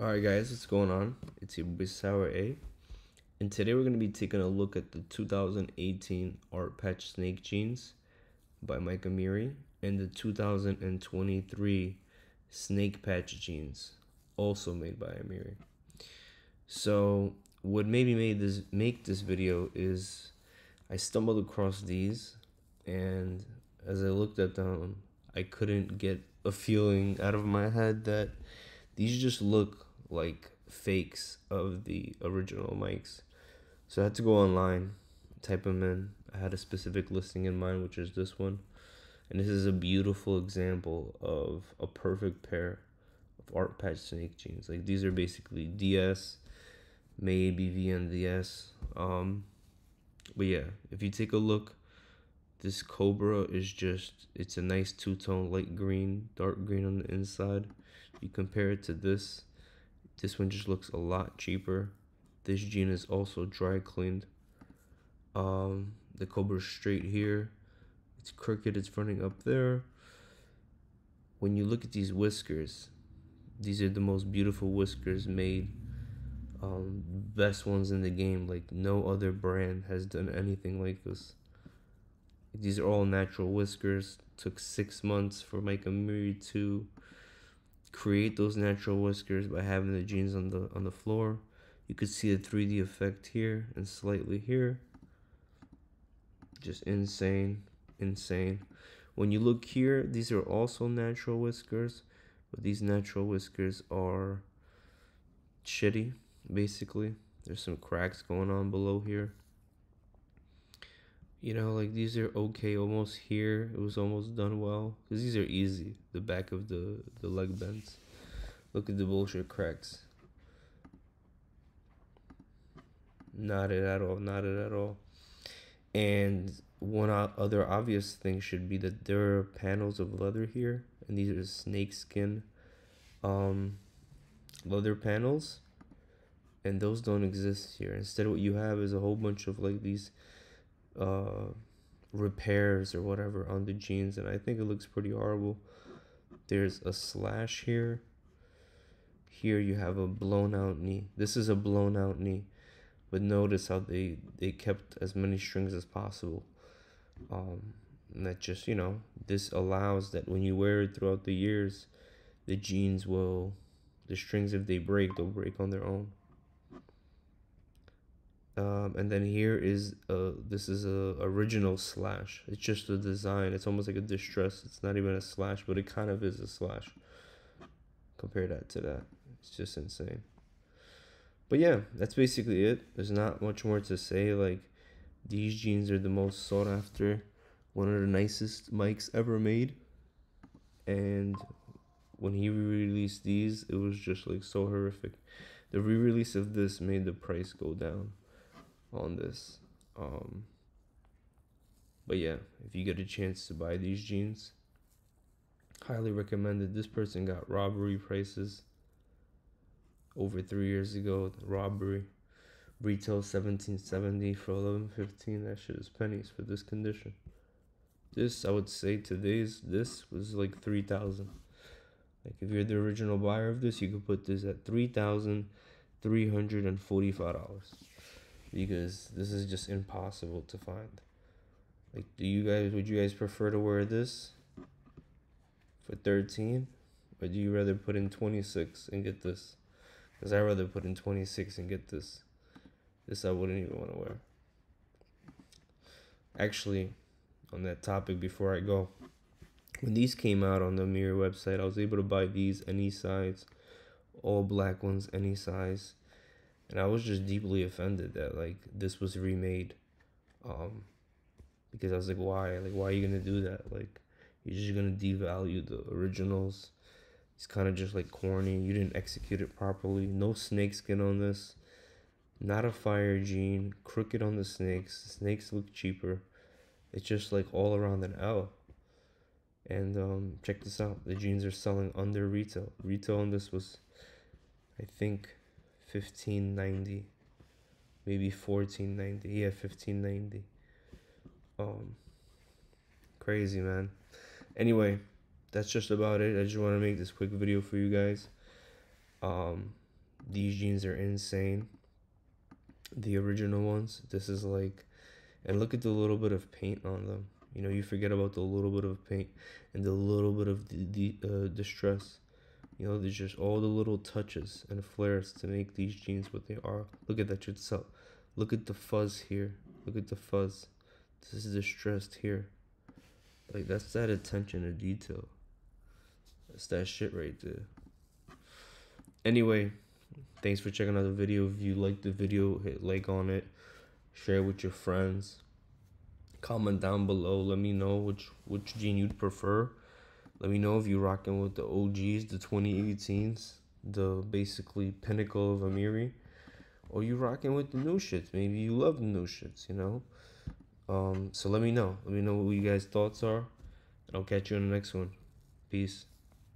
Alright guys, what's going on? It's your boy Sour Ayy. And today we're going to be taking a look at the 2018 Art Patch Snake Jeans by Mike Amiri and the 2023 Snake Patch Jeans, also made by Amiri. So what maybe made this make this video is I stumbled across these and as I looked at them I couldn't get a feeling out of my head that these just look like fakes of the original mics. So I had to go online, type them in. I had a specific listing in mind, which is this one. And this is a beautiful example of a perfect pair of art patch snake jeans. Like these are basically DS, maybe VNDS. Um, but yeah, if you take a look, this Cobra is just, it's a nice two-tone light green, dark green on the inside. You compare it to this, this one just looks a lot cheaper. This jean is also dry cleaned. Um, the Cobra's straight here. It's crooked, it's running up there. When you look at these whiskers, these are the most beautiful whiskers made. Um, best ones in the game. Like no other brand has done anything like this. These are all natural whiskers. Took six months for Mike Amiri to create those natural whiskers by having the jeans on the on the floor. You could see the 3D effect here and slightly here. Just insane, insane. When you look here, these are also natural whiskers, but these natural whiskers are shitty, basically. There's some cracks going on below here you know like these are okay almost here. It was almost done well. Because these are easy. The back of the the leg bends. Look at the bullshit cracks. Not it at all. Not it at all. And one other obvious thing should be that there are panels of leather here. And these are snake skin um leather panels. And those don't exist here. Instead what you have is a whole bunch of like these uh, repairs or whatever on the jeans and I think it looks pretty horrible. There's a slash here. Here you have a blown out knee. This is a blown out knee. But notice how they, they kept as many strings as possible. Um, and that just, you know, this allows that when you wear it throughout the years, the jeans will, the strings, if they break, they'll break on their own um, and then here is a this is a original slash. It's just a design. It's almost like a distress. It's not even a slash but it kind of is a slash compare that to that. It's just insane. But yeah that's basically it. There's not much more to say. Like these jeans are the most sought after one of the nicest mics ever made. And when he re-released these it was just like so horrific. The re-release of this made the price go down on this. Um, but yeah, if you get a chance to buy these jeans, highly recommended. This person got robbery prices over three years ago. Robbery retail 1770 for 1115. That shit is pennies for this condition. This I would say today's this was like 3000. Like if you're the original buyer of this, you could put this at three thousand three hundred and forty-five dollars because this is just impossible to find. Like, do you guys, would you guys prefer to wear this for 13? Or do you rather put in 26 and get this? Because i rather put in 26 and get this. This I wouldn't even want to wear. Actually, on that topic before I go, when these came out on the Amiri website, I was able to buy these any size, all black ones, any size and I was just deeply offended that like this was remade, um, because I was like, why? Like, why are you gonna do that? Like, you're just gonna devalue the originals. It's kind of just like corny. You didn't execute it properly. No snake skin on this. Not a fire jean. Crooked on the snakes. Snakes look cheaper. It's just like all around an L. And um, check this out. The jeans are selling under retail. Retail on this was, I think, 1590 maybe 1490 yeah 1590 um crazy man anyway that's just about it i just want to make this quick video for you guys um these jeans are insane. The original ones. This is like, and look at the little bit of paint on them. You know, you forget about the little bit of paint and the little bit of the, the uh, distress. You know, there's just all the little touches and flares to make these jeans what they are. Look at that yourself. Look at the fuzz here. Look at the fuzz. This is distressed here. Like that's that attention to detail. That's that shit right there. Anyway, thanks for checking out the video. If you like the video, hit like on it, share it with your friends. Comment down below. Let me know which which jean you'd prefer. Let me know if you're rocking with the OGs, the 2018s, the basically pinnacle of Amiri, or you rocking with the new shits. Maybe you love the new shits, you know. Um, so let me know. Let me know what you guys' thoughts are, and I'll catch you in the next one. Peace.